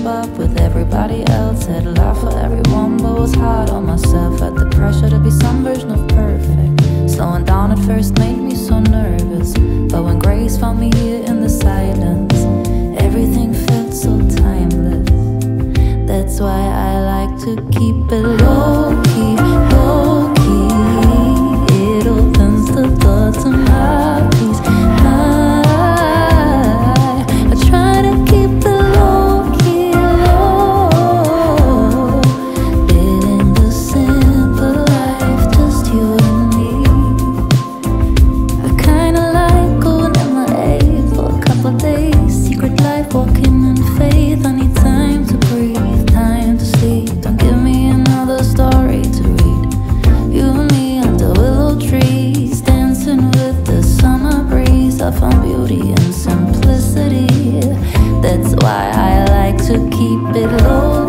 keep up with everybody else. Had a lot for everyone, but was hard on myself. Had the pressure to be some version of perfect. Slowing down at first made me so nervous. But when grace found me here in the silence, everything felt so timeless. That's why I like to keep it low key. That's why I like to keep it low